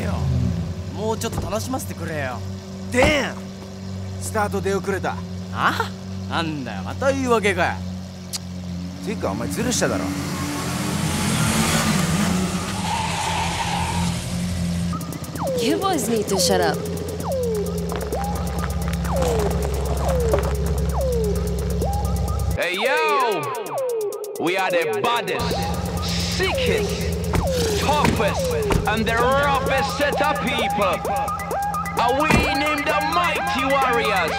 ちょっと楽しませてくれよ。デン！スタート出遅れた。あ？なんだよ。また言い訳かよ。ていうかお前ズルしただろ。You boys need to shut up. Hey yo, we are the baddest, sickest, and the roughest set of people. Are we named the Mighty Warriors?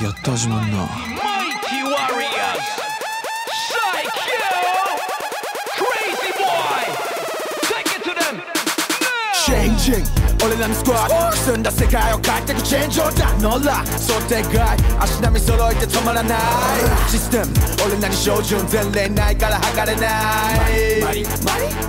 Я тоже no. Mighty Warriors! Psycho! Crazy boy! Take it to them! Now! Changing! 올해남 스쿼드 쓴다 세가요 갈때그 change or die 놀라 소대가이 아시나미 서로일 때 천만한 나이 시스템 올해난이 쇼준 될래 나이 가라 하가래 나이 말이 말이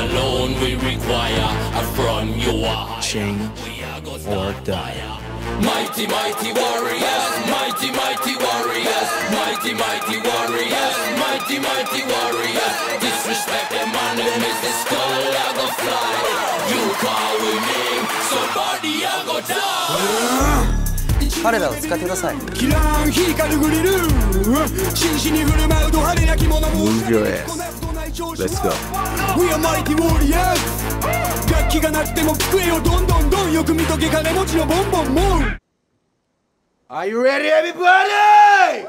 alone we require. A from you a Change or die Mighty, mighty warriors, mighty, mighty warriors, mighty, mighty warriors, mighty, mighty warriors. Disrespect them and they miss the skull, I go fly. You call we name, somebody I go die. 彼らを使ってくださいキラーン光るグリル真摯に振る舞うド派手な着物も Move your ass Let's go We are mighty warriors 楽器がなくても机をどんどんどんよく見とけ金持ちのボンボンも Are you ready everybody?